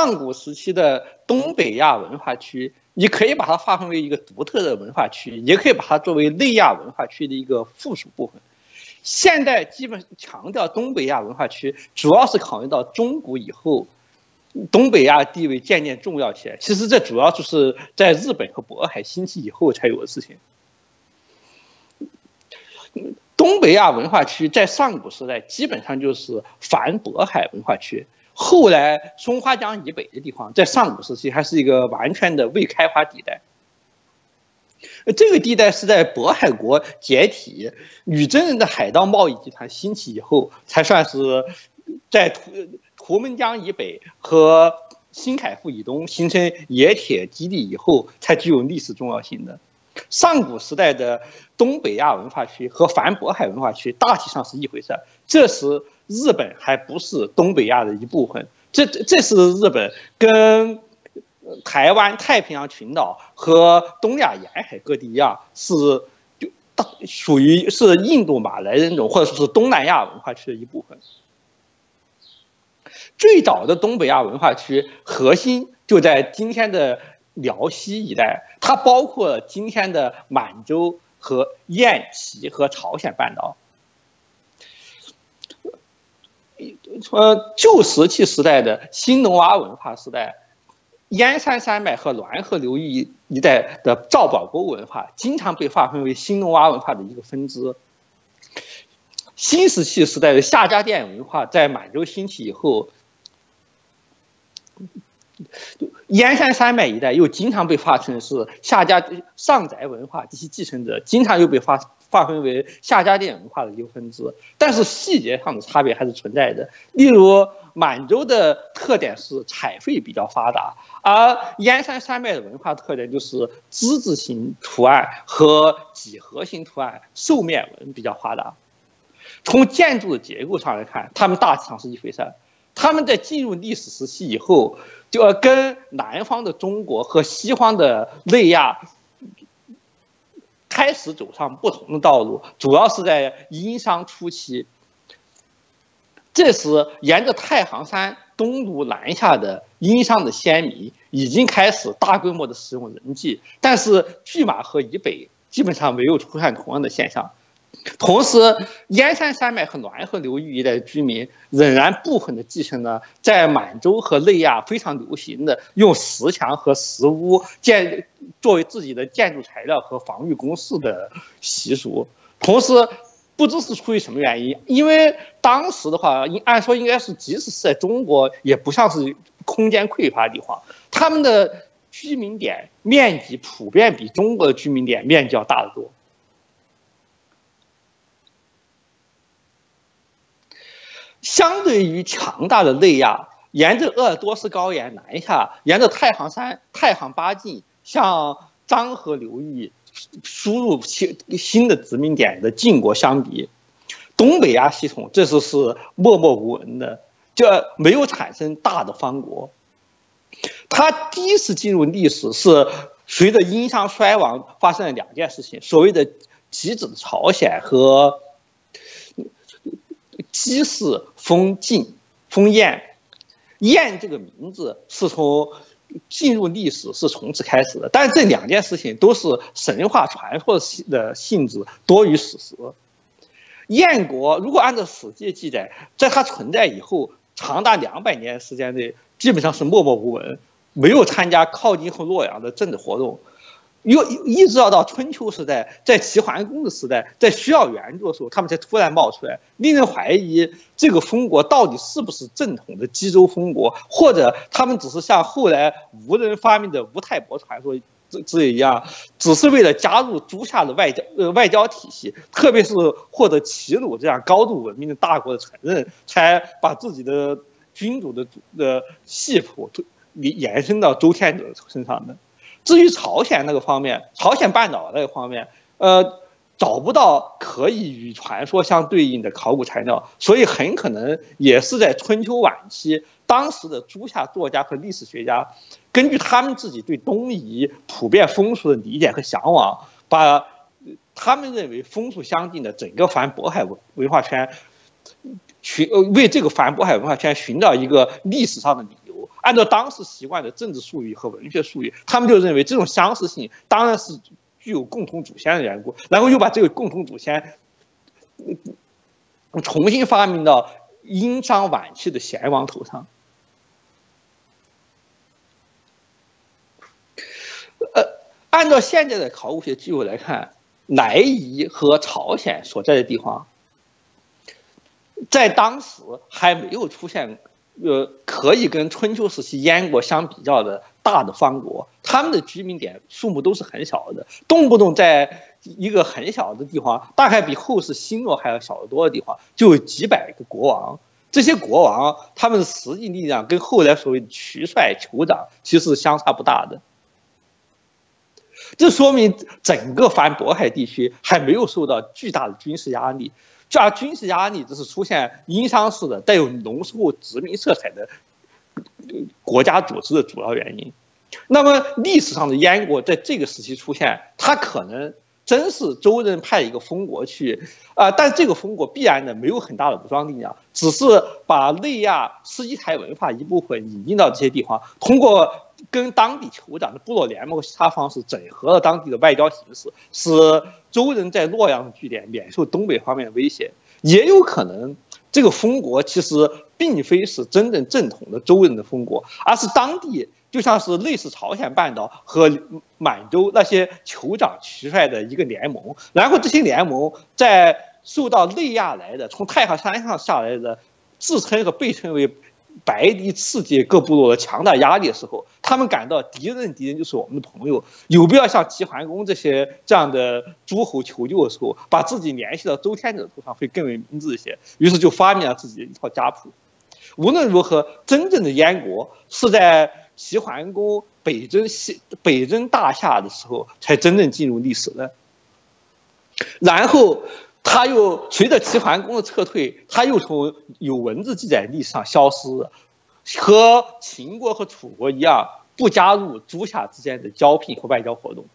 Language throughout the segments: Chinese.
上古时期的东北亚文化区，你可以把它划分为一个独特的文化区，也可以把它作为内亚文化区的一个附属部分。现代基本强调东北亚文化区，主要是考虑到中古以后，东北亚地位渐渐重要起来。其实这主要就是在日本和渤海兴起以后才有的事情。东北亚文化区在上古时代基本上就是反渤海文化区，后来松花江以北的地方，在上古时期还是一个完全的未开发地带。这个地带是在渤海国解体、女真人的海盗贸易集团兴起以后，才算是在图图们江以北和新海富以东形成冶铁基地以后，才具有历史重要性的。上古时代的东北亚文化区和反渤海文化区大体上是一回事。这时日本还不是东北亚的一部分，这这是日本跟。台湾、太平洋群岛和东亚沿海各地一样，是就大属于是印度马来人种或者说是东南亚文化区的一部分。最早的东北亚文化区核心就在今天的辽西一带，它包括今天的满洲和燕齐和朝鲜半岛。呃，旧石器时代的新农娃文化时代。燕山山脉和滦河流域一带的赵宝沟文化，经常被划分为新农娃文化的一个分支。新石器时代的夏家店文化在满洲兴起以后，燕山山脉一带又经常被划成是夏家上宅文化及其继承者，经常又被划划分为夏家店文化的一个分支。但是细节上的差别还是存在的，例如。满洲的特点是彩绘比较发达，而燕山山脉的文化特点就是之字形图案和几何形图案、兽面纹比较发达。从建筑的结构上来看，它们大体上是一回事儿。他们在进入历史时期以后，就要跟南方的中国和西方的内亚开始走上不同的道路，主要是在殷商初期。这时，沿着太行山东路南下的殷商的先民已经开始大规模的使用人迹，但是拒马河以北基本上没有出现同样的现象。同时，燕山山脉和滦河流域一带的居民仍然部分的继承了在满洲和内亚非常流行的用石墙和石屋建作为自己的建筑材料和防御工事的习俗。同时，不知是出于什么原因，因为当时的话，应按说应该是，即使是在中国，也不像是空间匮乏的地方，他们的居民点面积普遍比中国的居民点面积要大得多。相对于强大的内亚，沿着鄂尔多斯高原南下，沿着太行山、太行八境向漳河流域。输入新新的殖民点的晋国相比，东北亚系统这次是默默无闻的，就没有产生大的方国。它第一次进入历史是随着殷商衰亡发生了两件事情：所谓的箕子朝鲜和姬氏封晋封燕。燕这个名字是从。进入历史是从此开始的，但是这两件事情都是神话传说的性质多于史实。燕国如果按照《史记》记载，在它存在以后，长达两百年时间内，基本上是默默无闻，没有参加靠近和洛阳的政治活动。又一直要到春秋时代，在齐桓公的时代，在需要援助的时候，他们才突然冒出来，令人怀疑这个封国到底是不是正统的冀州封国，或者他们只是像后来吴人发明的吴太伯传说之之一样，只是为了加入诸夏的外交呃外交体系，特别是获得齐鲁这样高度文明的大国的承认，才把自己的君主的的系谱延伸到周天子身上的。至于朝鲜那个方面，朝鲜半岛那个方面，呃，找不到可以与传说相对应的考古材料，所以很可能也是在春秋晚期，当时的诸夏作家和历史学家，根据他们自己对东夷普遍风俗的理解和向往，把他们认为风俗相近的整个反渤海文文化圈，寻呃为这个反渤海文化圈寻找一个历史上的理按照当时习惯的政治术语和文学术语，他们就认为这种相似性当然是具有共同祖先的缘故，然后又把这个共同祖先重新发明到殷商晚期的贤王头上。呃，按照现在的考古学记录来看，莱夷和朝鲜所在的地方，在当时还没有出现。呃，可以跟春秋时期燕国相比较的大的方国，他们的居民点数目都是很小的，动不动在一个很小的地方，大概比后世新罗还要小得多的地方，就有几百个国王。这些国王他们的实际力量跟后来所谓的渠帅、酋长其实相差不大的。这说明整个反渤海地区还没有受到巨大的军事压力。这军事压力，这是出现殷商式的带有浓厚殖民色彩的国家组织的主要原因。那么历史上的燕国在这个时期出现，它可能真是周人派一个封国去啊，但这个封国必然的没有很大的武装力量，只是把内亚斯基台文化一部分引进到这些地方，通过。跟当地酋长的部落联盟其他方式整合了当地的外交形势，使周人在洛阳据点免受东北方面的威胁。也有可能，这个封国其实并非是真正正统的周人的封国，而是当地就像是类似朝鲜半岛和满洲那些酋长取出来的一个联盟。然后这些联盟在受到内亚来的从太行山上下来的自称和被称为。白敌刺激各部落的强大压力的时候，他们感到敌人敌人就是我们的朋友，有必要向齐桓公这些这样的诸侯求救的时候，把自己联系到周天子头上会更为明智一些。于是就发明了自己的一套家谱。无论如何，真正的燕国是在齐桓公北征西北征大夏的时候才真正进入历史的。然后。他又随着齐桓公的撤退，他又从有文字记载历史上消失，和秦国和楚国一样，不加入诸夏之间的交聘和外交活动。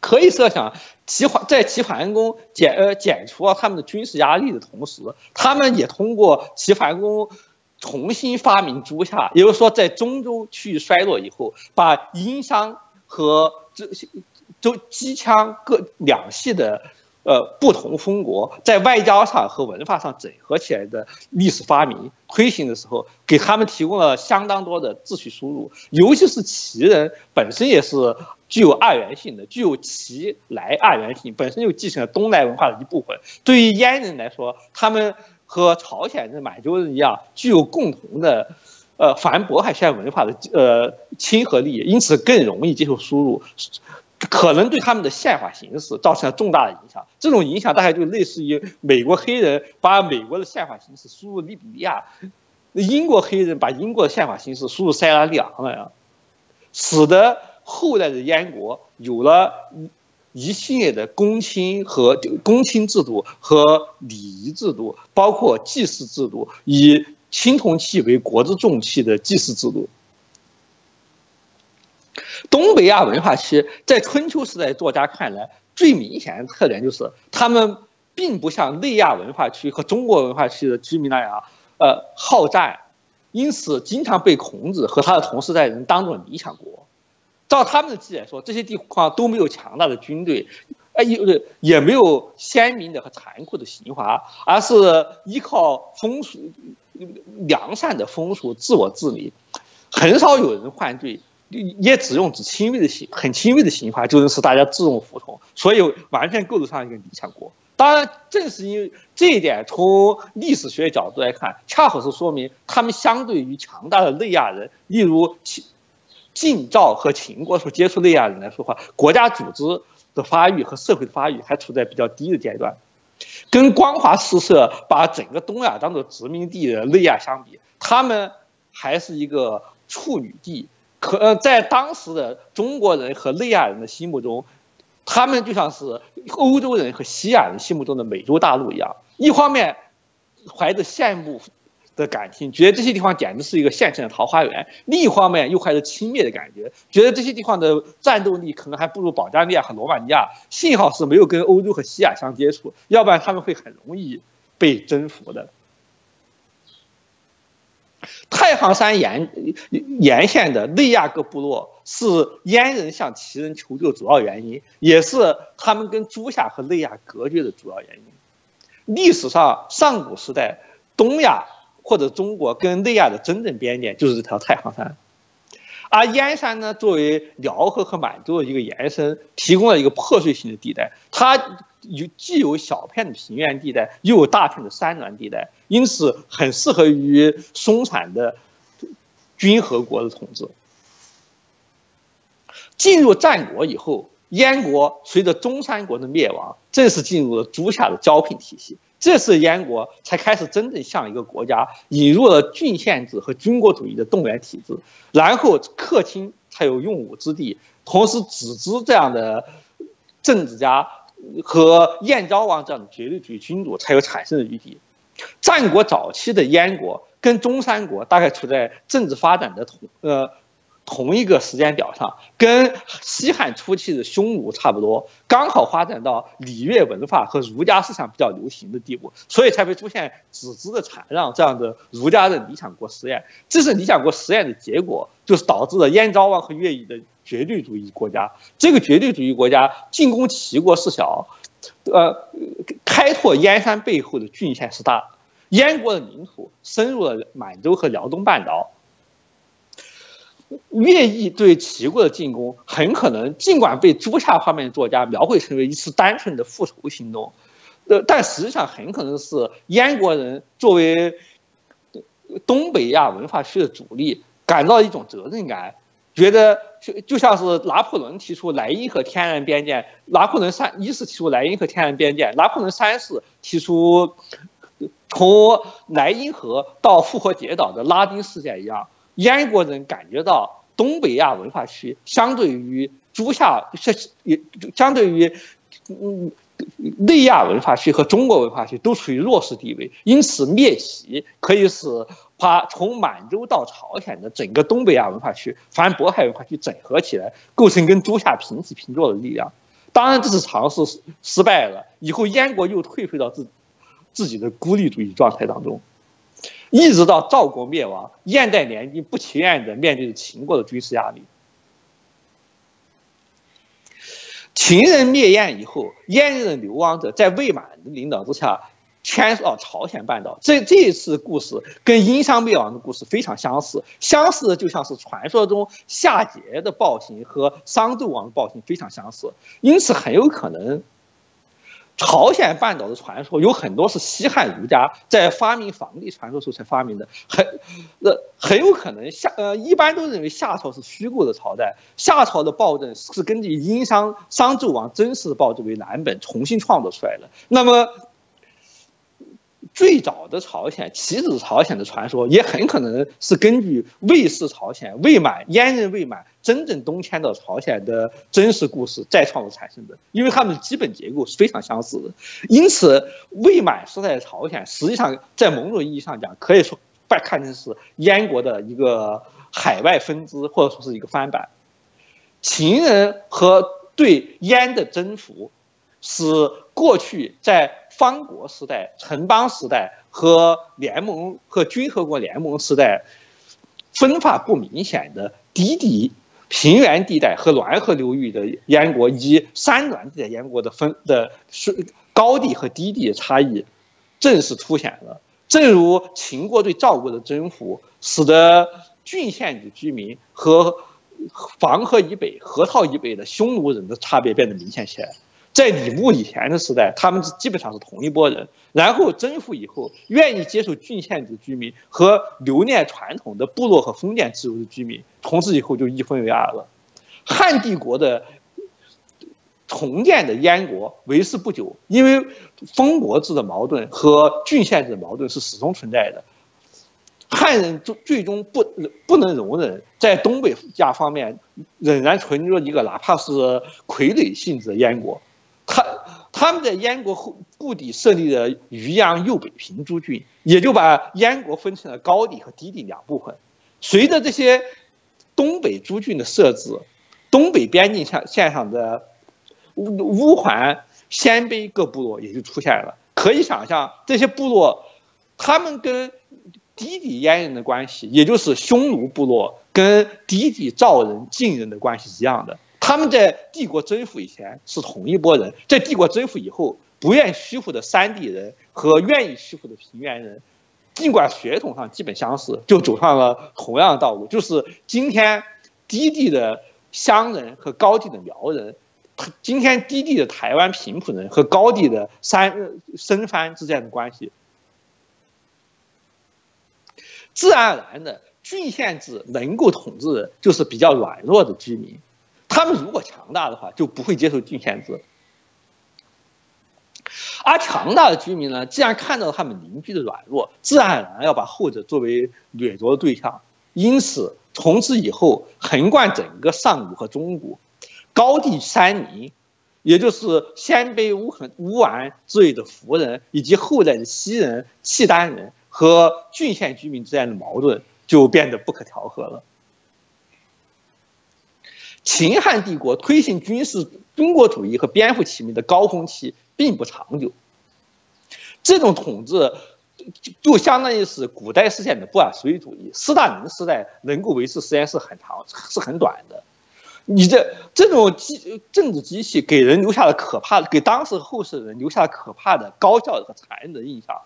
可以设想，齐桓在齐桓公减呃减除了他们的军事压力的同时，他们也通过齐桓公重新发明诸夏，也就是说，在中州区域衰落以后，把殷商和这些。就机枪各两系的，呃，不同风国在外交上和文化上整合起来的历史发明推行的时候，给他们提供了相当多的秩序输入。尤其是齐人本身也是具有二元性的，具有齐来二元性，本身就继承了东来文化的一部分。对于燕人来说，他们和朝鲜人、满洲人一样，具有共同的，呃，反渤海线文化的呃亲和力，因此更容易接受输入。可能对他们的宪法形式造成了重大的影响。这种影响大概就类似于美国黑人把美国的宪法形式输入利比利亚，英国黑人把英国的宪法形式输入塞拉利昂那样，使得后来的燕国有了一系列的公卿和公卿制度和礼仪制度，包括祭祀制度，以青铜器为国之重器的祭祀制度。东北亚文化区在春秋时代作家看来，最明显的特点就是，他们并不像内亚文化区和中国文化区的居民那样，呃，好战，因此经常被孔子和他的同时代人当作理想国。照他们的记载说，这些地方都没有强大的军队，哎，也也没有鲜明的和残酷的刑罚，而是依靠风俗良善的风俗自我治理，很少有人犯罪。也只用只轻微的刑，很轻微的刑罚就能使大家自动服从，所以完全构得上一个理想国。当然，正是因为这一点，从历史学角度来看，恰好是说明他们相对于强大的内亚人，例如晋晋赵和秦国所接触内亚人来说话，国家组织的发育和社会的发育还处在比较低的阶段。跟光华四射把整个东亚当做殖民地的内亚相比，他们还是一个处女地。可在当时的中国人和内亚人的心目中，他们就像是欧洲人和西亚人心目中的美洲大陆一样。一方面怀着羡慕的感情，觉得这些地方简直是一个现成的桃花源；另一方面又怀着轻蔑的感觉，觉得这些地方的战斗力可能还不如保加利亚和罗马尼亚。幸好是没有跟欧洲和西亚相接触，要不然他们会很容易被征服的。太行山沿沿线的内亚各部落是燕人向齐人求救主要原因，也是他们跟朱夏和内亚隔绝的主要原因。历史上上古时代，东亚或者中国跟内亚的真正边界就是这条太行山，而燕山呢，作为辽河和满洲的一个延伸，提供了一个破碎性的地带，它。有既有小片的平原地带，又有大片的山峦地带，因此很适合于松散的军和国的统治。进入战国以后，燕国随着中山国的灭亡，正式进入了诸夏的交聘体系。这时燕国才开始真正像一个国家，引入了郡县制和军国主义的动员体制，然后客卿才有用武之地，同时子之这样的政治家。和燕昭王这样的绝对主义君主才有产生的余地。战国早期的燕国跟中山国大概处在政治发展的同呃同一个时间表上，跟西汉初期的匈奴差不多，刚好发展到礼乐文化和儒家思想比较流行的地步，所以才会出现子之的禅让这样的儒家的理想国实验。这是理想国实验的结果，就是导致了燕昭王和乐毅的。绝对主义国家，这个绝对主义国家进攻齐国是小，呃，开拓燕山背后的郡县是大。燕国的领土深入了满洲和辽东半岛。乐毅对齐国的进攻，很可能尽管被朱夏方面作家描绘成为一次单纯的复仇行动，呃，但实际上很可能是燕国人作为东北亚文化区的主力，感到一种责任感。觉得就就像是拿破仑提出莱茵河天然边界，拿破仑三一世提出莱茵河天然边界，拿破仑三世提出从莱茵河到复活节岛的拉丁事件一样，燕国人感觉到东北亚文化区相对于诸夏是也相对于嗯。内亚文化区和中国文化区都处于弱势地位，因此灭齐可以使把从满洲到朝鲜的整个东北亚文化区、反渤海文化区整合起来，构成跟诸夏平起平坐的力量。当然，这次尝试失败了，以后燕国又退回到自自己的孤立主义状态当中，一直到赵国灭亡，燕代年帝不情愿地面对着秦国的军事压力。秦人灭燕以后，燕人的流亡者在魏满的领导之下迁到朝鲜半岛。这这一次故事跟殷商灭亡的故事非常相似，相似的就像是传说中夏桀的暴行和商纣王的暴行非常相似，因此很有可能。朝鲜半岛的传说有很多是西汉儒家在发明房地传说时候才发明的，很，呃，很有可能夏，呃，一般都认为夏朝是虚构的朝代，夏朝的暴政是根据殷商商纣王真实的暴政为蓝本重新创作出来的。那么。最早的朝鲜，齐子朝鲜的传说也很可能是根据魏氏朝鲜、魏满燕人魏满真正东迁到朝鲜的真实故事再创作产生的，因为他们的基本结构是非常相似的。因此，魏满时代的朝鲜实际上在某种意义上讲，可以说被看成是燕国的一个海外分支，或者说是一个翻版。秦人和对燕的征服。使过去在方国时代、城邦时代和联盟和军和国联盟时代分化不明显的低地平原地带和滦河流域的燕国，以及山峦地带燕国的分的是高地和低地的差异，正式凸显了。正如秦国对赵国的征服，使得郡县的居民和黄河以北、河套以北的匈奴人的差别变得明显起来。在李牧以前的时代，他们基本上是同一拨人。然后征服以后，愿意接受郡县制居民和留恋传统的部落和封建制度的居民，从此以后就一分为二了。汉帝国的重建的燕国维持不久，因为封国制的矛盾和郡县制的矛盾是始终存在的。汉人最最终不不能容忍在东北亚方面仍然存着一个哪怕是傀儡性质的燕国。他们在燕国后故地设立了渔阳右北平诸郡，也就把燕国分成了高地和低地两部分。随着这些东北诸郡的设置，东北边境线线上的乌乌桓、鲜卑各部落也就出现了。可以想象，这些部落他们跟低地燕人的关系，也就是匈奴部落跟低地赵人、晋人的关系一样的。他们在帝国征服以前是同一拨人，在帝国征服以后，不愿屈服的山地人和愿意屈服的平原人，尽管血统上基本相似，就走上了同样的道路。就是今天低地的湘人和高地的苗人，今天低地的台湾平埔人和高地的山深番之间的关系。自然而然的，郡县制能够统治的就是比较软弱的居民，他们如果强大的话，就不会接受郡县制。而强大的居民呢，既然看到他们邻居的软弱，自然而然要把后者作为掠夺的对象。因此，从此以后，横贯整个上古和中古，高地山民，也就是鲜卑、乌痕、乌丸之类的胡人，以及后来的西人、契丹人。和郡县居民之间的矛盾就变得不可调和了。秦汉帝国推行军事军国主义和边户齐民的高峰期并不长久，这种统治就相当于是古代实现的布尔什维主义。斯大林时代能够维持时间是很长，是很短的。你这这种机政治机器给人留下了可怕的，给当时后世人留下了可怕的高效和残忍的印象。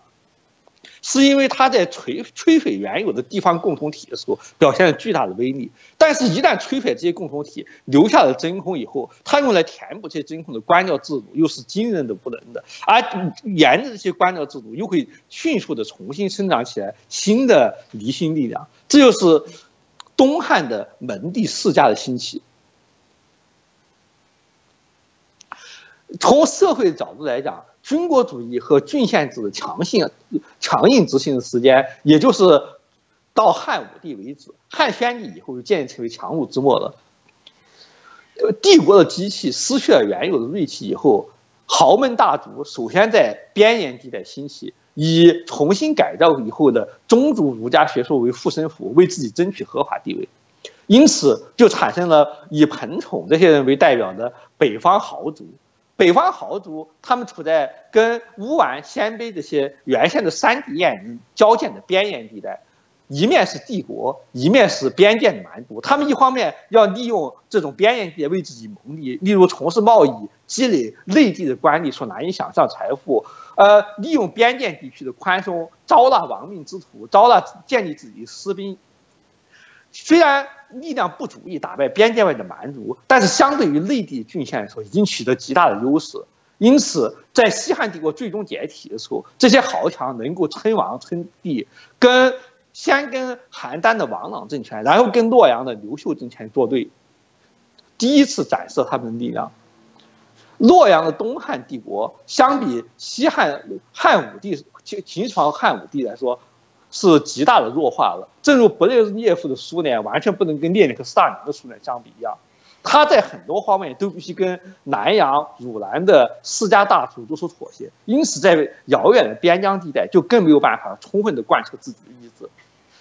是因为他在摧摧毁原有的地方共同体的时候表现了巨大的威力，但是，一旦摧毁这些共同体，留下了真空以后，他用来填补这些真空的官僚制度又是惊人的不能的，而沿着这些官僚制度，又会迅速的重新生长起来新的离心力量，这就是东汉的门第世家的兴起。从社会的角度来讲。军国主义和郡县制的强行、强硬执行的时间，也就是到汉武帝为止。汉宣帝以后就渐渐成为强弩之末了。帝国的机器失去了原有的锐气以后，豪门大族首先在边沿地带兴起，以重新改造以后的宗族儒家学说为护身符，为自己争取合法地位。因此，就产生了以彭宠这些人为代表的北方豪族。北方豪族，他们处在跟乌丸、鲜卑这些原先的山地燕交界的边沿地带，一面是帝国，一面是边界的蛮族。他们一方面要利用这种边沿地为自己谋利，例如从事贸易，积累内地的官吏所难以想象财富；呃，利用边界地区的宽松，招纳亡命之徒，招纳建立自己的私兵。虽然力量不足以打败边界外的蛮族，但是相对于内地郡县来说，已经取得极大的优势。因此，在西汉帝国最终解体的时候，这些豪强能够称王称帝，跟先跟邯郸的王朗政权，然后跟洛阳的刘秀政权作对，第一次展示他们的力量。洛阳的东汉帝国相比西汉汉武帝秦秦朝汉武帝来说。是极大的弱化了，正如勃列日涅夫的苏联完全不能跟列宁和斯大林的苏联相比一样，他在很多方面都必须跟南阳、汝南的世家大族做出妥协，因此在遥远的边疆地带就更没有办法充分的贯彻自己的意志。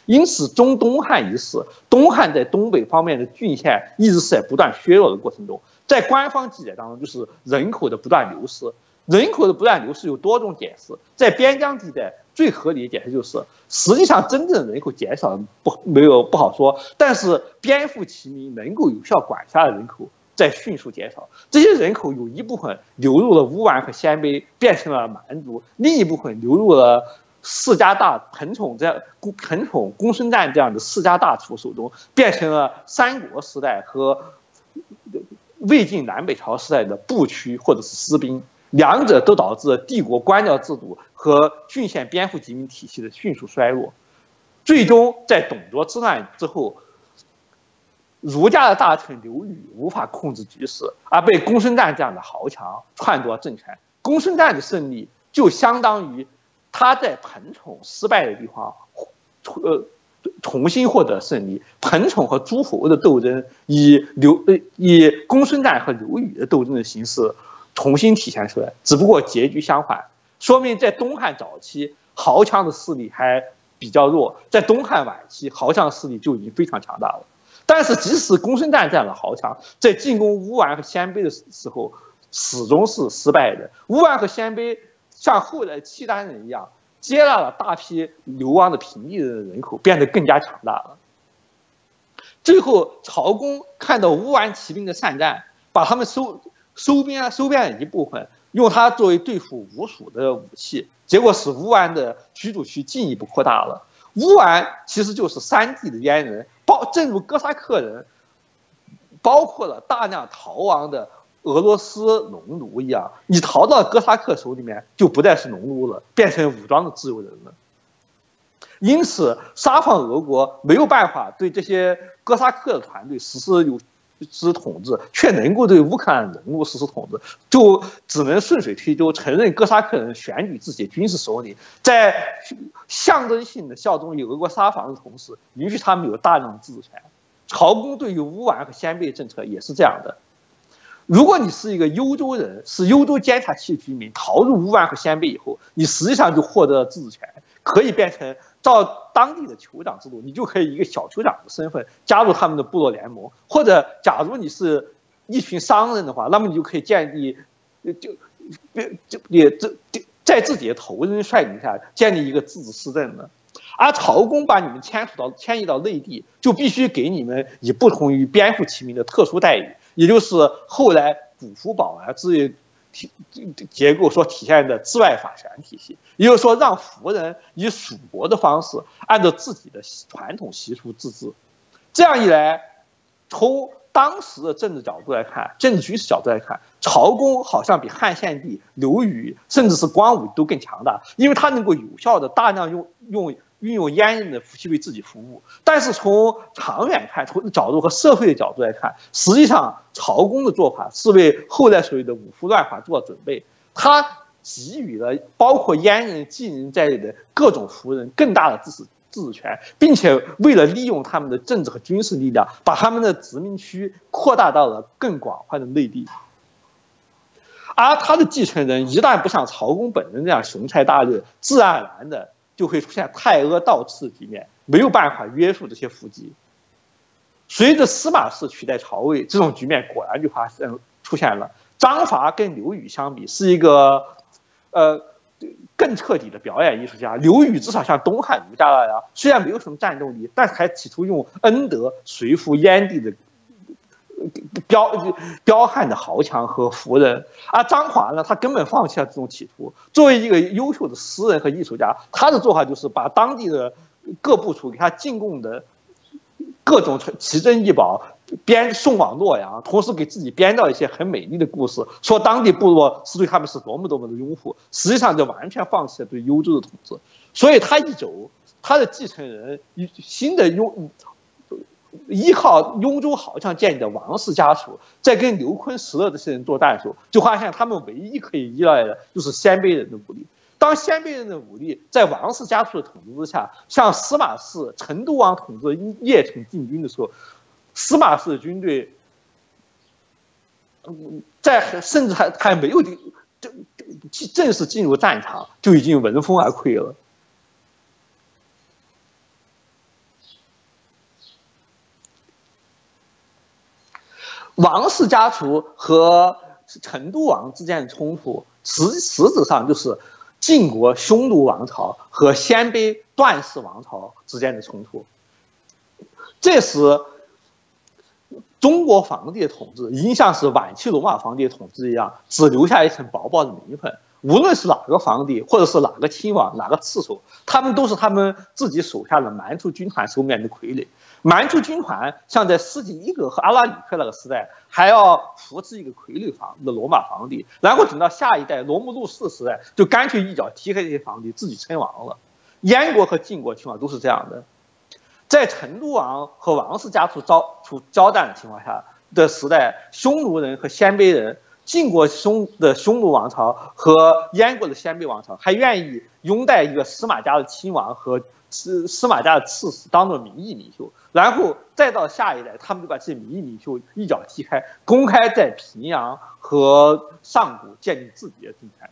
因此，中东汉一事，东汉在东北方面的郡县一直是在不断削弱的过程中，在官方记载当中，就是人口的不断流失。人口的不断流失有多种解释，在边疆地带最合理的解释就是，实际上真正人口减少不没有不好说，但是边户齐民能够有效管辖的人口在迅速减少，这些人口有一部分流入了乌丸和鲜卑，变成了蛮族，另一部分流入了世家大彭宠这样彭宠公孙瓒这样的世家大族手中，变成了三国时代和魏晋南北朝时代的部曲或者是私兵。两者都导致帝国官僚制度和郡县边户殖民体系的迅速衰落，最终在董卓之乱之后，儒家的大臣刘宇无法控制局势，而被公孙瓒这样的豪强篡夺政权。公孙瓒的胜利就相当于他在彭宠失败的地方，呃，重新获得胜利。彭宠和诸侯的斗争以刘呃以公孙瓒和刘宇的斗争的形式。重新体现出来，只不过结局相反，说明在东汉早期豪强的势力还比较弱，在东汉晚期豪强势力就已经非常强大了。但是，即使公孙瓒这样的豪强在进攻乌丸和鲜卑的时候，始终是失败的。乌丸和鲜卑像后来契丹人一样，接纳了大批流亡的平地的人口，变得更加强大了。最后，曹公看到乌丸骑兵的善战，把他们收收编收编了一部分，用它作为对付吴蜀的武器，结果使乌丸的居住区进一步扩大了。乌丸其实就是山地的阉人，包正如哥萨克人，包括了大量逃亡的俄罗斯农奴一样，你逃到哥萨克手里面，就不再是农奴了，变成武装的自由人了。因此，沙皇俄国没有办法对这些哥萨克的团队实施有实施统治，却能够对乌克兰人物实施统治，就只能顺水推舟，承认哥萨克人选举自己的军事首领，在象征性的效忠于俄国沙皇的同时，允许他们有大量的自治权。朝贡对于乌丸和鲜卑政策也是这样的。如果你是一个幽州人，是幽州监察区居民，逃入乌丸和鲜卑以后，你实际上就获得了自治权，可以变成。照当地的酋长制度，你就可以一个小酋长的身份加入他们的部落联盟，或者假如你是一群商人的话，那么你就可以建立，就，就也这在自己的头人率领下建立一个自治市镇的。而朝贡把你们迁出到迁移到内地，就必须给你们以不同于边户齐民的特殊待遇，也就是后来古福保啊之类。体结构所体现的治外法权体系，也就是说，让胡人以属国的方式，按照自己的传统习俗自治。这样一来，从当时的政治角度来看，政治局势角度来看，朝贡好像比汉献帝、刘宇甚至是光武都更强大，因为他能够有效的大量用用。运用阉人的武器为自己服务，但是从长远看，从角度和社会的角度来看，实际上朝公的做法是为后来所谓的五胡乱华做准备。他给予了包括阉人、晋人在内的各种胡人更大的自治自治权，并且为了利用他们的政治和军事力量，把他们的殖民区扩大到了更广泛的内地。而他的继承人一旦不像曹公本人这样雄才大略、自然而然的。就会出现太阿倒刺局面，没有办法约束这些伏击。随着司马氏取代曹魏，这种局面果然就发生出现了。张伐跟刘宇相比，是一个呃更彻底的表演艺术家。刘宇至少像东汉儒家那样，虽然没有什么战斗力，但是还企图用恩德随服燕地的。彪彪悍的豪强和胡人，而张华呢，他根本放弃了这种企图。作为一个优秀的诗人和艺术家，他的做法就是把当地的各部属给他进贡的各种奇珍异宝编送往洛阳，同时给自己编造一些很美丽的故事，说当地部落是对他们是多么多么的拥护。实际上，就完全放弃了对幽州的统治。所以他一走，他的继承人新的拥。依靠雍州豪强建立的王氏家族，在跟刘坤、石勒这些人作战的时候，就发现他们唯一可以依赖的就是鲜卑人的武力。当鲜卑人的武力在王氏家族的统治之下，向司马氏成都王统治邺城进军的时候，司马氏的军队在甚至还还没有就正式进入战场，就已经闻风而溃了。王氏家族和成都王之间的冲突，实实质上就是晋国匈奴王朝和鲜卑段氏王朝之间的冲突。这时，中国皇帝的统治已经像是晚期罗马皇帝的统治一样，只留下一层薄薄的名分。无论是哪个皇帝，或者是哪个亲王、哪个刺首，他们都是他们自己手下的蛮族军团手面的傀儡。蛮族军团像在斯蒂伊格和阿拉里克那个时代，还要扶持一个傀儡皇的罗马皇帝，然后等到下一代罗慕路氏时代，就干脆一脚踢开这些皇帝，自己称王了。燕国和晋国情况都是这样的，在成都王和王氏家族遭出交战的情况下的时代，匈奴人和鲜卑人。晋国匈的匈奴王朝和燕国的鲜卑王朝还愿意拥戴一个司马家的亲王和司司马家的刺史当做民意领袖，然后再到下一代，他们就把这些民意领袖一脚踢开，公开在平阳和上古建立自己的政权。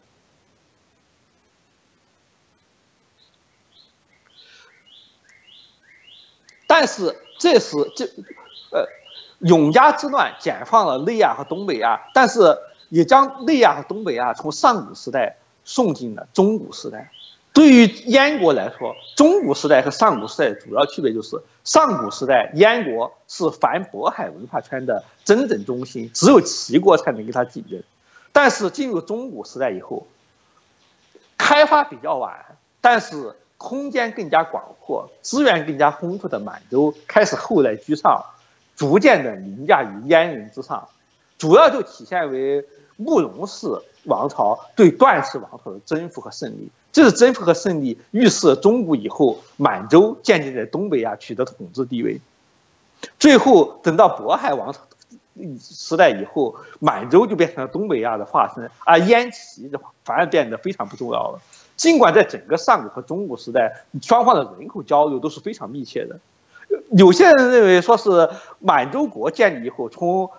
但是这时这，呃。永嘉之乱解放了内亚和东北亚，但是也将内亚和东北亚从上古时代送进了中古时代。对于燕国来说，中古时代和上古时代主要区别就是，上古时代燕国是反渤海文化圈的真正中心，只有齐国才能跟他竞争。但是进入中古时代以后，开发比较晚，但是空间更加广阔、资源更加丰富的满洲开始后来居上，逐渐的凌驾于燕人之上，主要就体现为慕容氏王朝对段氏王朝的征服和胜利。这是征服和胜利预示中古以后满洲渐渐在东北亚取得统治地位，最后等到渤海王朝时代以后，满洲就变成了东北亚的化身，而燕齐反而变得非常不重要了。尽管在整个上古和中古时代，双方的人口交流都是非常密切的，有些人认为说是满洲国建立以后，从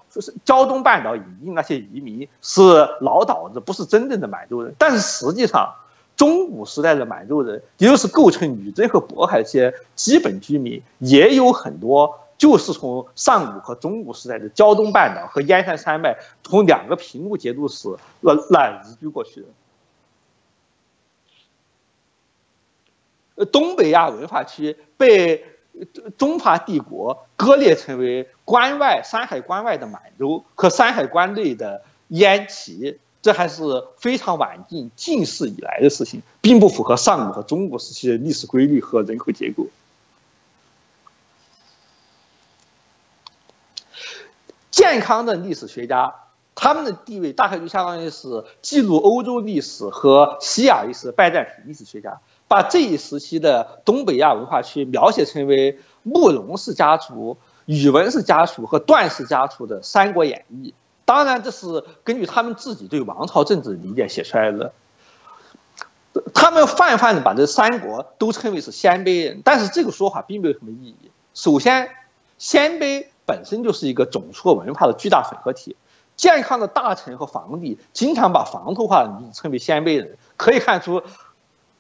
胶东半岛引进那些移民是老岛子，不是真正的满洲人，但是实际上。中古时代的满洲人，也就是构成女真和渤海这些基本居民，也有很多就是从上古和中古时代的胶东半岛和燕山山脉，从两个平路节度使那那移居过去的。呃，东北亚文化区被中华帝国割裂成为关外山海关外的满洲和山海关内的燕齐。这还是非常晚近近世以来的事情，并不符合上古和中古时期的历史规律和人口结构。健康的历史学家，他们的地位大概就相当于是记录欧洲历史和西亚历史拜占庭历史学家，把这一时期的东北亚文化区描写成为慕容氏家族、宇文氏家族和段氏家族的《三国演义》。当然，这是根据他们自己对王朝政治理解写出来的。他们泛泛的把这三国都称为是鲜卑人，但是这个说法并没有什么意义。首先，鲜卑本身就是一个种族文化的巨大混合体。健康的大臣和皇帝经常把房头话称为鲜卑人，可以看出，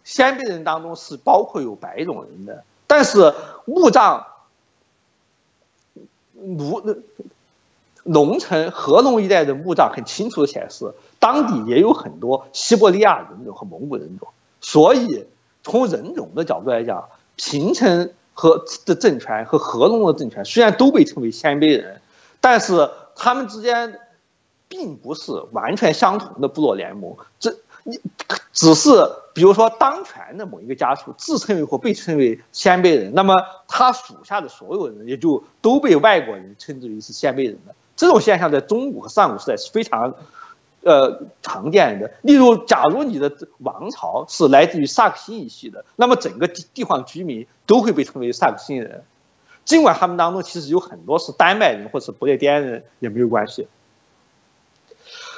鲜卑人当中是包括有白种人的。但是墓葬奴那。龙城、合龙一带的墓葬很清楚的显示，当地也有很多西伯利亚人种和蒙古人种。所以，从人种的角度来讲，平城和的政权和合龙的政权虽然都被称为鲜卑人，但是他们之间并不是完全相同的部落联盟。这你只是，比如说当权的某一个家族自称为或被称为鲜卑人，那么他属下的所有人也就都被外国人称之为是鲜卑人了。这种现象在中古和上古时代是非常，呃常见的。例如，假如你的王朝是来自于萨克辛一系的，那么整个地地方居民都会被称为萨克辛人，尽管他们当中其实有很多是丹麦人或者是不列颠人也没有关系。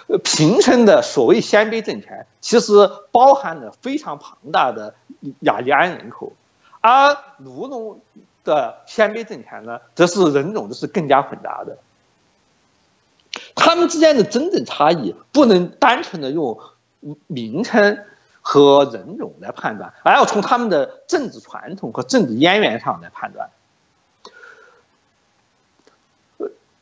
呃，平城的所谓鲜卑政权其实包含了非常庞大的雅利安人口，而卢龙的鲜卑政权呢，则是人种是更加混杂的。他们之间的真正差异不能单纯的用名称和人种来判断，而要从他们的政治传统和政治渊源上来判断。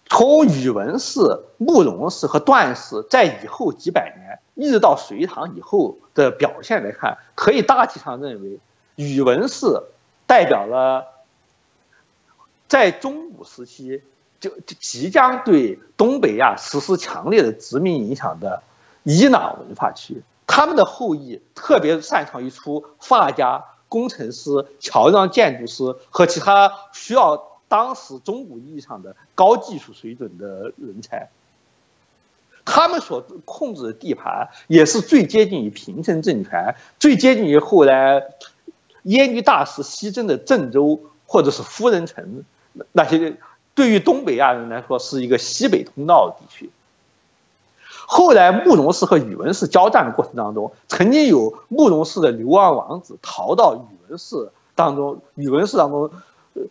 从宇文氏、慕容氏和段氏在以后几百年，一直到隋唐以后的表现来看，可以大体上认为，宇文氏代表了在中古时期。就即将对东北亚实施强烈的殖民影响的伊朗文化区，他们的后裔特别擅长于出画家、工程师、桥梁建筑师和其他需要当时中古意义上的高技术水准的人才。他们所控制的地盘也是最接近于平城政权、最接近于后来耶律大石西征的郑州或者是夫人城那些。对于东北亚人来说，是一个西北通道的地区。后来慕容氏和宇文氏交战的过程当中，曾经有慕容氏的流亡王子逃到宇文氏当中，宇文氏当中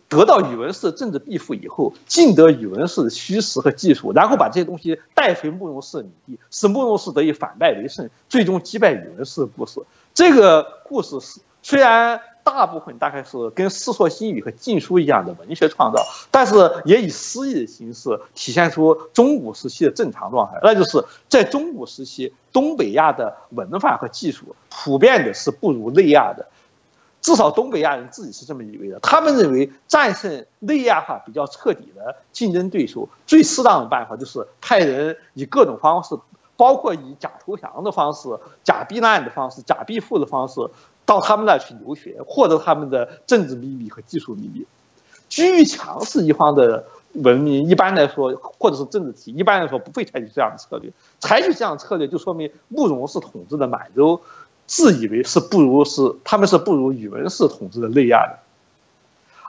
得到宇文氏政治庇护以后，尽得宇文氏虚实和技术，然后把这些东西带回慕容氏领地，使慕容氏得以反败为胜，最终击败宇文氏的故事。这个故事是虽然。大部分大概是跟《世说新语》和《晋书》一样的文学创造，但是也以诗意的形式体现出中古时期的正常状态，那就是在中古时期，东北亚的文化和技术普遍的是不如内亚的，至少东北亚人自己是这么以为的。他们认为战胜内亚化比较彻底的竞争对手，最适当的办法就是派人以各种方式，包括以假投降的方式、假避难的方式、假避富的方式。到他们那去留学，获得他们的政治秘密和技术秘密。居于强势一方的文明，一般来说，或者是政治体，一般来说不会采取这样的策略。采取这样的策略，就说明慕容氏统治的满洲，自以为是不如是他们是不如宇文氏统治的内亚的。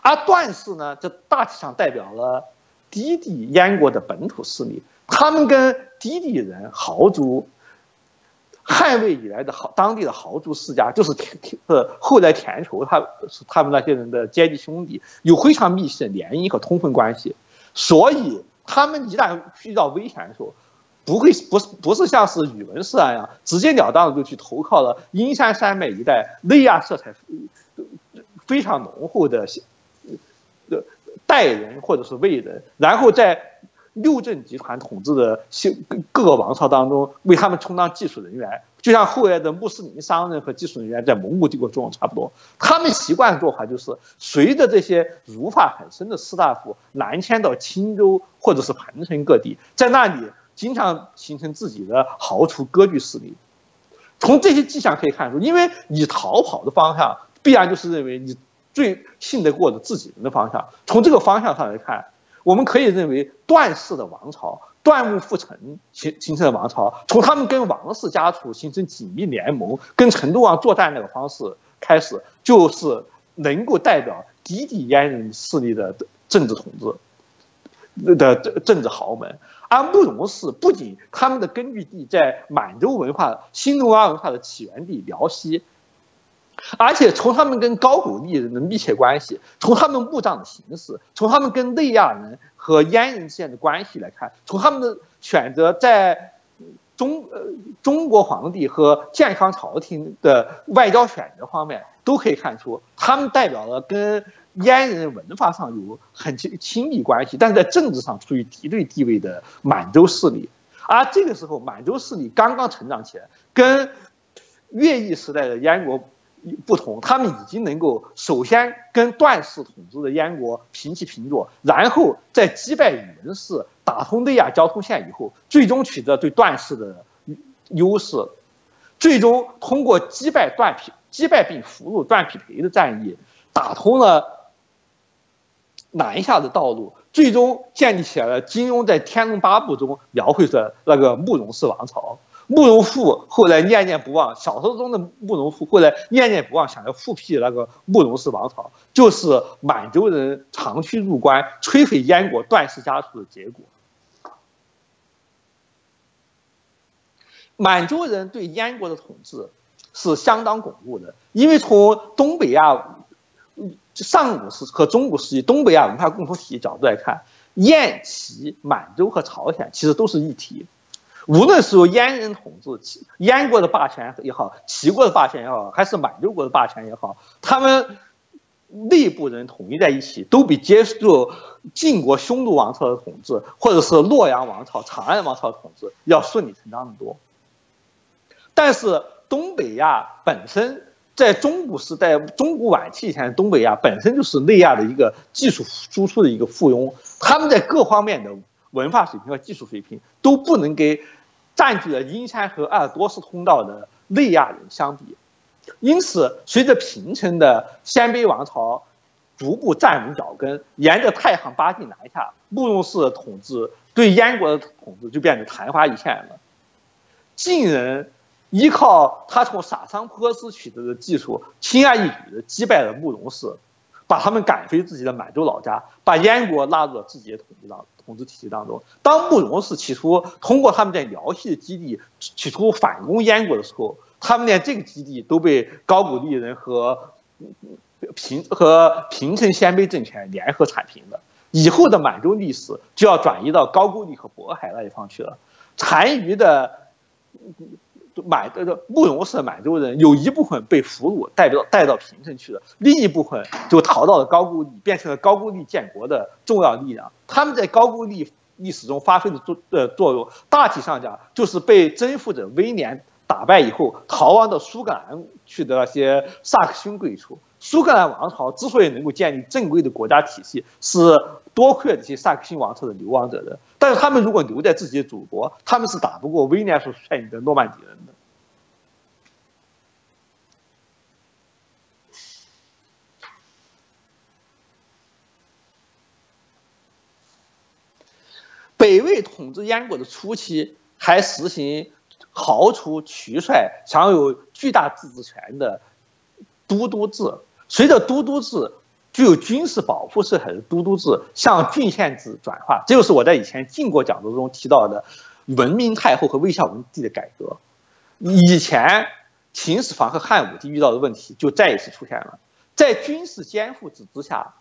而段氏呢，这大体上代表了低地燕国的本土势力，他们跟低地人豪族。汉魏以来的豪当地的豪族世家，就是田呃后来田畴，他他们那些人的阶级兄弟，有非常密切的联姻和通婚关系，所以他们一旦遇到危险的时候，不会不是不是像是宇文氏那样直截了当的就去投靠了阴山山脉一带内亚色彩非常浓厚的代人或者是魏人，然后在。六镇集团统治的各个王朝当中，为他们充当技术人员，就像后来的穆斯林商人和技术人员在蒙古帝国中差不多。他们习惯的做法就是，随着这些儒法很深的士大夫南迁到青州或者是彭城各地，在那里经常形成自己的豪族割据势力。从这些迹象可以看出，因为你逃跑的方向必然就是认为你最信得过的自己人的方向。从这个方向上来看。我们可以认为，段氏的王朝，段木复成形形成的王朝，从他们跟王氏家族形成紧密联盟，跟成都王作战那个方式开始，就是能够代表嫡嫡燕人势力的政治统治的政治豪门。安慕容氏不仅他们的根据地在满洲文化、新罗亚文化的起源地辽西。而且从他们跟高句丽人的密切关系，从他们墓葬的形式，从他们跟内亚人和燕人之间的关系来看，从他们的选择在中呃中国皇帝和健康朝廷的外交选择方面，都可以看出，他们代表了跟燕人文化上有很亲亲密关系，但是在政治上处于敌对地位的满洲势力。而这个时候，满洲势力刚刚成长起来，跟乐毅时代的燕国。不同，他们已经能够首先跟段氏统治的燕国平起平坐，然后在击败宇文氏、打通内亚交通线以后，最终取得对段氏的优势，最终通过击败段匹、击败并俘虏段匹培的战役，打通了南下的道路，最终建立起来了金庸在《天龙八部》中描绘的那个慕容氏王朝。慕容复后来念念不忘，小说中的慕容复后来念念不忘，想要复辟那个慕容氏王朝，就是满洲人长驱入关，摧毁燕国段氏家族的结果。满洲人对燕国的统治是相当巩固的，因为从东北亚上古时和中古时期东北亚文化共同体角度来看，燕、齐、满洲和朝鲜其实都是一体。无论是由燕人统治，燕国的霸权也好，齐国的霸权也好，还是满洲国的霸权也好，他们内部人统一在一起，都比接受晋国匈奴王朝的统治，或者是洛阳王朝、长安王朝的统治要顺理成章的多。但是东北亚本身在中古时代、中古晚期以前，东北亚本身就是内亚的一个技术输出的一个附庸，他们在各方面的文化水平和技术水平都不能给。占据了阴山和鄂尔多斯通道的内亚人相比，因此随着平城的鲜卑王朝逐步站稳脚跟，沿着太行八境南下，慕容氏的统治对燕国的统治就变得昙花一现了。晋人依靠他从撒桑坡斯取得的技术，轻而易举地击败了慕容氏。把他们赶回自己的满洲老家，把燕国纳入了自己的统治当统治体系当中。当慕容氏企图通过他们在辽西的基地企图反攻燕国的时候，他们连这个基地都被高句丽人和平和平城鲜卑政权联合铲平了。以后的满洲历史就要转移到高句丽和渤海那一方去了。残余的满这个慕容氏满洲人有一部分被俘虏，带到带到平城去了，另一部分就逃到了高句丽，变成了高句丽建国的重要力量。他们在高句丽历史中发挥的作呃作用，大体上讲就是被征服者威廉打败以后逃亡到苏格兰去的那些萨克逊贵族。苏格兰王朝之所以能够建立正规的国家体系，是多亏了这些萨克逊王朝的流亡者的。但是他们如果留在自己的祖国，他们是打不过威廉所率领的诺曼底人的。北魏统治燕国的初期，还实行豪出取帅、享有巨大自治权的都督制。随着都督制具有军事保护色彩的都督制向郡县制转化，这就是我在以前晋国讲座中提到的文明太后和魏孝文帝的改革。以前秦始皇和汉武帝遇到的问题就再一次出现了，在军事监护制之下，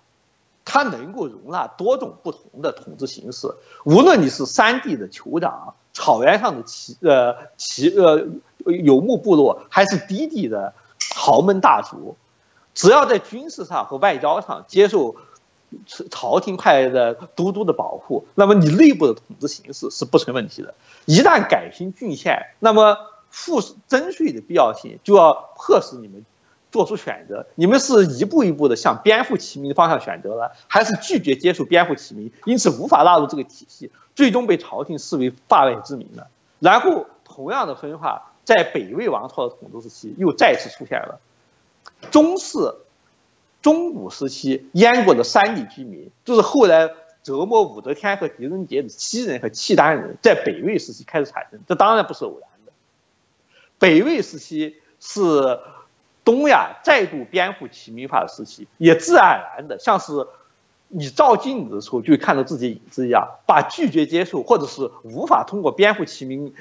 它能够容纳多种不同的统治形式。无论你是山地的酋长、草原上的骑呃骑呃游牧部落，还是低地的豪门大族。只要在军事上和外交上接受朝廷派的都督的保护，那么你内部的统治形式是不成问题的。一旦改行郡县，那么赋征税的必要性就要迫使你们做出选择：你们是一步一步的向边户齐民的方向选择了，还是拒绝接受边户齐民，因此无法纳入这个体系，最终被朝廷视为法外之民了？然后，同样的分化在北魏王朝的统治时期又再次出现了。中世、中古时期，燕国的山地居民，就是后来折磨武则天和狄仁杰的西人和契丹人，在北魏时期开始产生。这当然不是偶然的。北魏时期是东亚再度边户齐民化的时期，也自然而然的，像是你照镜子的时候就会看到自己影子一样，把拒绝接受或者是无法通过边户齐民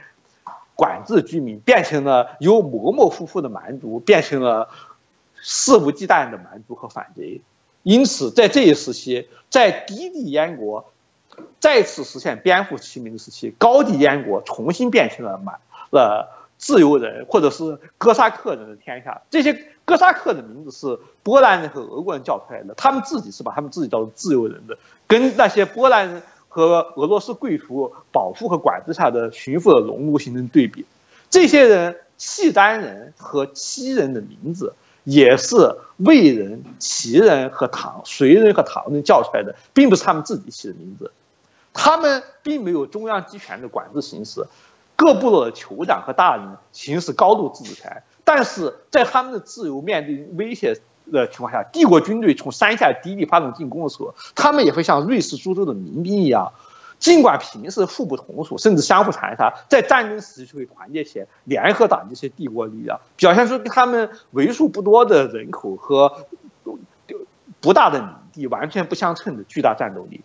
管制居民，变成了由模模糊糊的蛮族，变成了。肆无忌惮的蛮族和反贼，因此在这一时期，在低地燕国再次实现边户齐民的时期，高地燕国重新变成了满了自由人或者是哥萨克人的天下。这些哥萨克的名字是波兰人和俄国人叫出来的，他们自己是把他们自己叫做自由人的，跟那些波兰人和俄罗斯贵族保护和管制下的驯服的农奴形成对比。这些人契丹人和七人的名字。也是魏人、齐人和唐、隋人和唐人叫出来的，并不是他们自己起的名字。他们并没有中央集权的管制形式，各部落的酋长和大人行使高度自治权。但是在他们的自由面对威胁的情况下，帝国军队从山下低地发动进攻的时候，他们也会像瑞士、苏州的民兵一样。尽管平时互不同属，甚至相互残杀，在战争时期就会团结起来，联合打击这些帝国力量，表现出他们为数不多的人口和不大的领地完全不相称的巨大战斗力。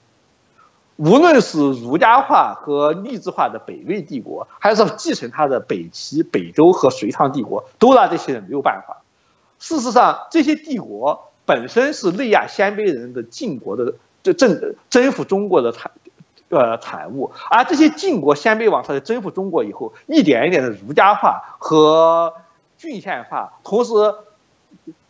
无论是儒家化和吏治化的北魏帝国，还是继承他的北齐、北周和隋唐帝国，都拿这些人没有办法。事实上，这些帝国本身是内亚鲜卑人的晋国的这征征服中国的产。呃，产物，而这些晋国鲜卑王朝在征服中国以后，一点一点的儒家化和郡县化，同时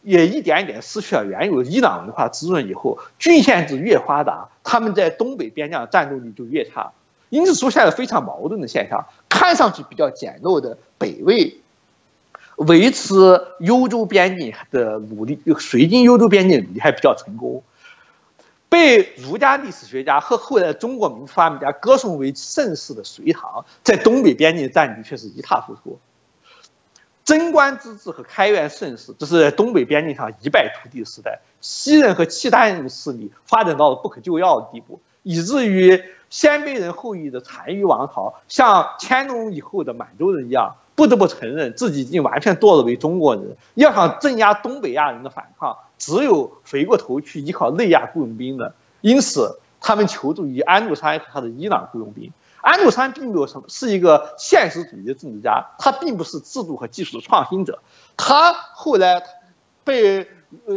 也一点一点失去了原有的伊朗文化滋润以后，郡县制越发达，他们在东北边疆的战斗力就越差，因此出现了非常矛盾的现象。看上去比较简陋的北魏，维持幽州边境的努力，绥靖幽州边境努力还比较成功。被儒家历史学家和后来中国民族发明家歌颂为盛世的隋唐，在东北边境的战绩却是一塌糊涂。贞观之治和开元盛世，这是在东北边境上一败涂地时代。西人和契丹人的势力发展到了不可救药的地步，以至于鲜卑人后裔的残余王朝，像乾隆以后的满洲人一样，不得不承认自己已经完全堕落为中国人。要想镇压东北亚人的反抗。只有回过头去依靠内亚雇佣兵的，因此他们求助于安禄山和他的伊朗雇佣兵。安禄山并没有什么，是一个现实主义的政治家，他并不是制度和技术的创新者。他后来被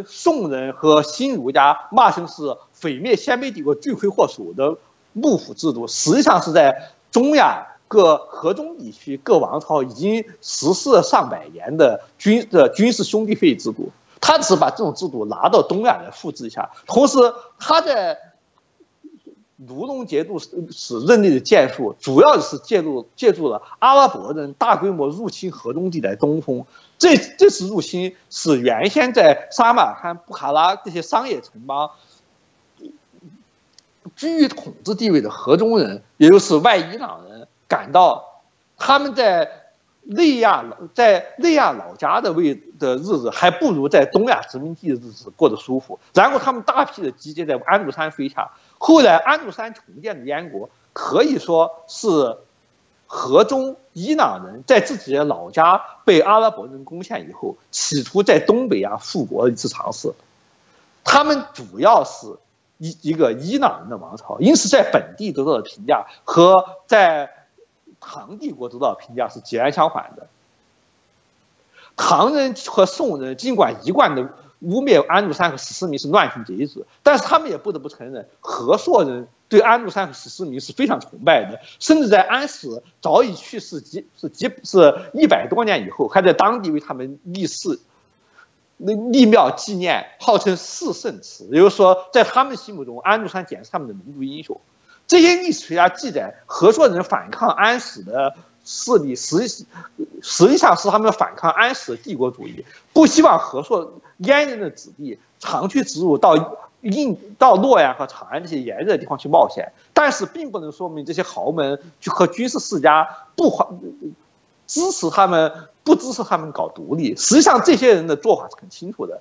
宋人和新儒家骂成是毁灭鲜卑帝国罪魁祸首的幕府制度，实际上是在中亚。各河中地区各王朝已经实施了上百年的军的军事兄弟会制度，他只是把这种制度拿到东亚来复制一下。同时，他在卢龙节度使任内的建树，主要是借助借助了阿拉伯人大规模入侵河中地带东风。这这次入侵使原先在沙马罕、布卡拉这些商业城邦居于统治地位的河中人，也就是外伊朗人，感到他们在内亚在内亚老家的位的日子，还不如在东亚殖民地的日子过得舒服。然后他们大批的集结在安禄山麾下。后来安禄山重建的燕国，可以说是河中伊朗人在自己的老家被阿拉伯人攻陷以后，企图在东北亚复国的一次尝试。他们主要是一一个伊朗人的王朝，因此在本地得到的评价和在唐帝国得到的评价是截然相反的。唐人和宋人尽管一贯的。污蔑安禄山和史思明是乱臣贼子，但是他们也不得不承认，和硕人对安禄山和史思明是非常崇拜的，甚至在安史早已去世几是几是一百多年以后，还在当地为他们立誓、那立庙纪念，号称四圣祠。也就是说，在他们心目中，安禄山简直是他们的民族英雄。这些历史学家记载，和硕人反抗安史的。势力实际实际上是他们反抗安史的帝国主义，不希望和硕燕人的子弟长驱直入到印到洛阳和长安这些炎热的地方去冒险。但是并不能说明这些豪门和军事世家不支持他们，不支持他们搞独立。实际上，这些人的做法是很清楚的。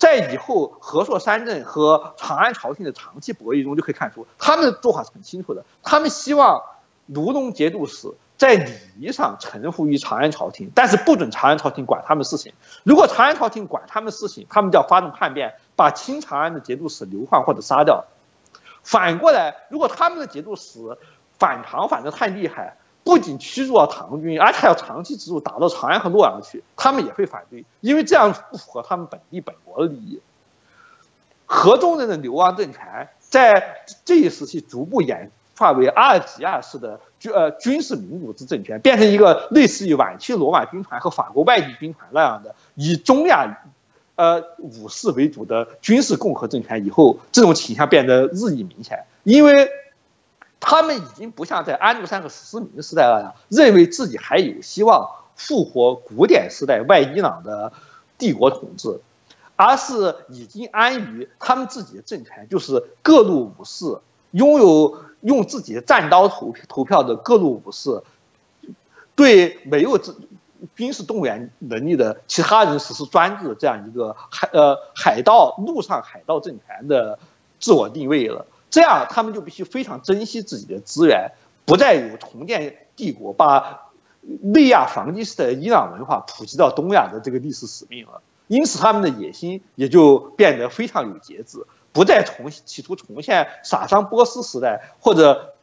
在以后和硕三镇和长安朝廷的长期博弈中，就可以看出他们的做法是很清楚的。他们希望卢龙节度使。在礼仪上臣服于长安朝廷，但是不准长安朝廷管他们事情。如果长安朝廷管他们事情，他们就要发动叛变，把清长安的节度使流放或者杀掉。反过来，如果他们的节度使反唐反得太厉害，不仅驱逐了唐军，而且要长期植入打到长安和洛阳去，他们也会反对，因为这样不符合他们本地本国的利益。河中人的流亡政权在这一时期逐步演。化为阿尔及亚式的军呃军事民主制政权，变成一个类似于晚期罗马军团和法国外籍军团那样的以中亚，呃武士为主的军事共和政权。以后这种倾向变得日益明显，因为他们已经不像在安禄山和史思明时代那样，认为自己还有希望复活古典时代外伊朗的帝国统治，而是已经安于他们自己的政权，就是各路武士拥有。用自己的战刀投投票的各路武士，对没有这军事动员能力的其他人实施专制，这样一个海呃海盗陆上海盗政权的自我定位了。这样他们就必须非常珍惜自己的资源，不再有重建帝国、把内亚房地式的伊朗文化普及到东亚的这个历史使命了。因此，他们的野心也就变得非常有节制。不再重企图重现撒桑波斯时代或者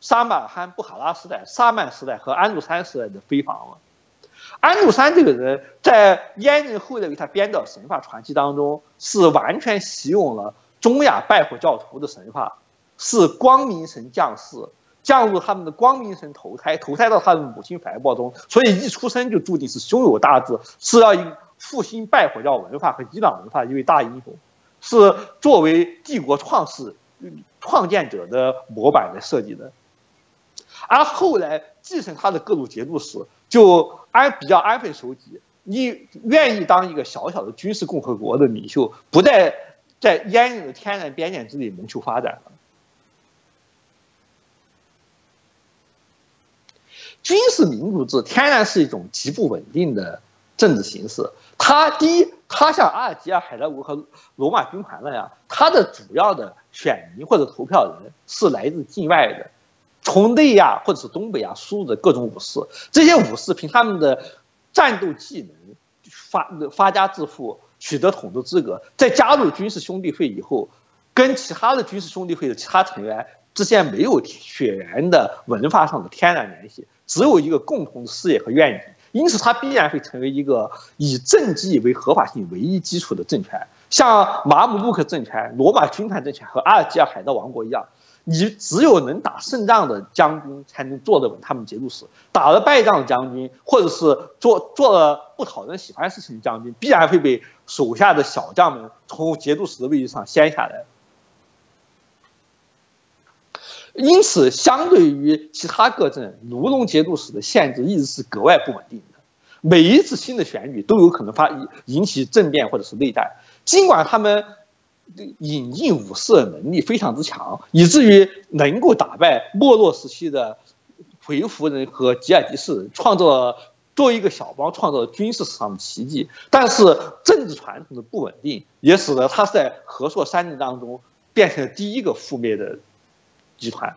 沙曼罕布哈拉时代、沙曼时代和安禄山时代的辉煌了。安禄山这个人，在燕人后来为他编的神话传奇当中，是完全习用了中亚拜火教徒的神话，是光明神降世，降入他们的光明神投胎，投胎到他的母亲怀抱中，所以一出生就注定是胸有大志，是要复兴拜火教文化和伊朗文化一位大英雄。是作为帝国创始创建者的模板来设计的，而后来继承他的各路节度使就安比较安分守己，你愿意当一个小小的军事共和国的领袖，不再在燕人的天然边界之内谋求发展了。军事民主制天然是一种极不稳定的政治形式，它第一。它像阿尔及尔海盗国和罗马军团那样，它的主要的选民或者投票人是来自境外的，从内亚或者是东北亚输入的各种武士。这些武士凭他们的战斗技能发发家致富，取得统治资格。在加入军事兄弟会以后，跟其他的军事兄弟会的其他成员之间没有血缘的文化上的天然联系，只有一个共同的事业和愿景。因此他必然会成为一个以政绩为合法性唯一基础的政权，像马姆鲁克政权、罗马军团政权和阿尔及尔海盗王国一样。你只有能打胜仗的将军才能坐得稳他们节度使，打了败仗的将军，或者是做做了不讨人喜欢事情的将军，必然会被手下的小将们从节度使的位置上掀下来。因此，相对于其他各镇，卢龙节度使的限制一直是格外不稳定的。每一次新的选举都有可能发引起政变或者是内战，尽管他们。引进武士的能力非常之强，以至于能够打败没落时期的回鹘人和吉尔吉斯人，创造了作为一个小邦创造了军事史上的奇迹。但是政治传统的不稳定也使得他在和硕三年当中变成了第一个覆灭的集团。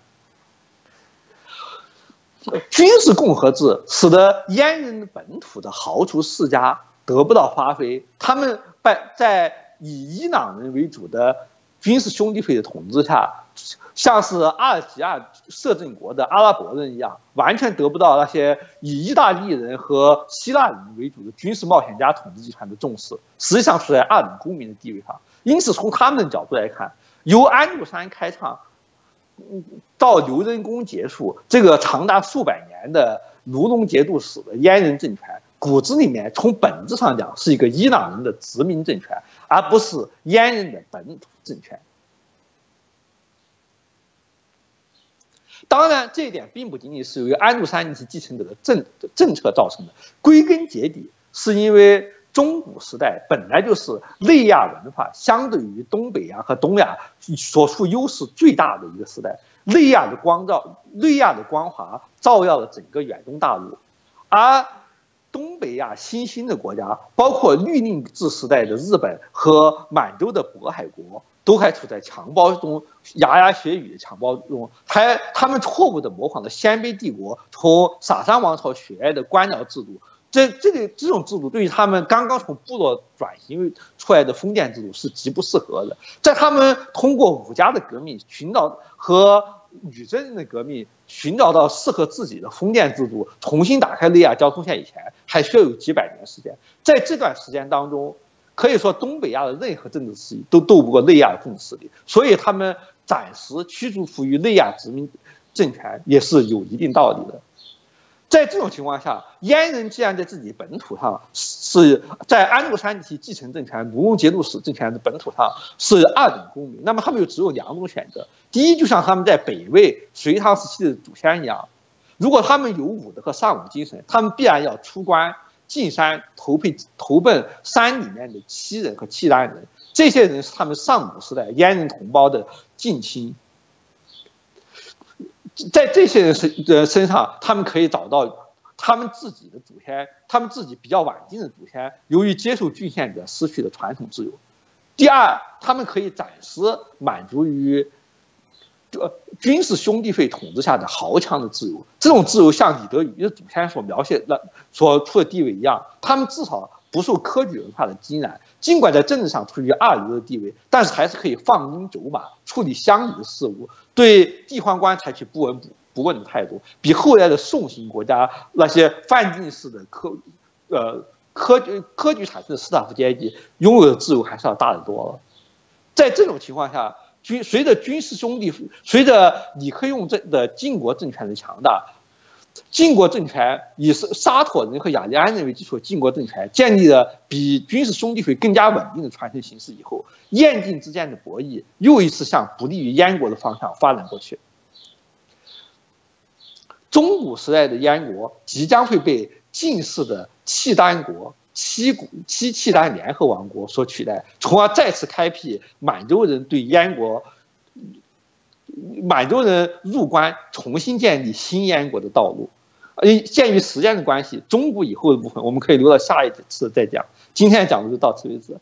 军事共和制使得燕人本土的豪族世家得不到发挥，他们在在。以伊朗人为主的军事兄弟会的统治下，像是阿尔及亚摄政国的阿拉伯人一样，完全得不到那些以意大利人和希腊人为主的军事冒险家统治集团的重视，实际上处在二等公民的地位上。因此，从他们的角度来看，由安禄山开创，到刘仁恭结束这个长达数百年的卢龙节度使的燕人政权。骨子里面，从本质上讲，是一个伊朗人的殖民政权，而不是燕人的本土政权。当然，这一点并不仅仅是由于安禄山及继承者的政政策造成的，归根结底，是因为中古时代本来就是内亚文化相对于东北亚和东亚所处优势最大的一个时代。内亚的光照，内亚的光华照耀了整个远东大陆，而。东北亚新兴的国家，包括律令制时代的日本和满洲的渤海国，都还处在强暴中，牙牙学语的强暴中，还他们错误的模仿了鲜卑帝国从萨珊王朝学来的官僚制度。这这个这种制度对于他们刚刚从部落转型出来的封建制度是极不适合的。在他们通过武家的革命寻找和。女真人的革命寻找到适合自己的封建制度，重新打开内亚交通线以前，还需要有几百年时间。在这段时间当中，可以说东北亚的任何政治势力都斗不过内亚的政治势力，所以他们暂时驱逐服于内亚殖民政权也是有一定道理的。在这种情况下，燕人既然在自己本土上是在安禄山地继承政权、卢龙节度使政权的本土上是二等公民，那么他们就只有两种选择：第一，就像他们在北魏、隋唐时期的祖先一样，如果他们有武德和尚武精神，他们必然要出关进山投奔投奔山里面的七人和契丹人，这些人是他们上古时代燕人同胞的近亲。在这些人身的身上，他们可以找到他们自己的祖先，他们自己比较晚近的祖先，由于接受郡县者失去的传统自由。第二，他们可以暂时满足于这军事兄弟会统治下的豪强的自由。这种自由像李德宇的祖先所描写的所处的地位一样，他们至少。不受科举文化的浸染，尽管在政治上处于二流的地位，但是还是可以放鹰走马，处理乡里的事务，对地方官采取不闻不不问的态度，比后来的宋型国家那些范进式的科，呃科举科举产生的士大夫阶级拥有的自由还是要大得多了。在这种情况下，军随着军事兄弟，随着李克用政的晋国政权的强大。晋国政权以沙陀人和雅利安人为基础，晋国政权建立了比军事兄弟会更加稳定的传承形式以后，燕晋之间的博弈又一次向不利于燕国的方向发展过去。中古时代的燕国即将会被晋式的契丹国、七古七契丹联合王国所取代，从而再次开辟满洲人对燕国。满洲人入关，重新建立新燕国的道路。呃，鉴于时间的关系，中古以后的部分我们可以留到下一次再讲。今天讲的就到此为止。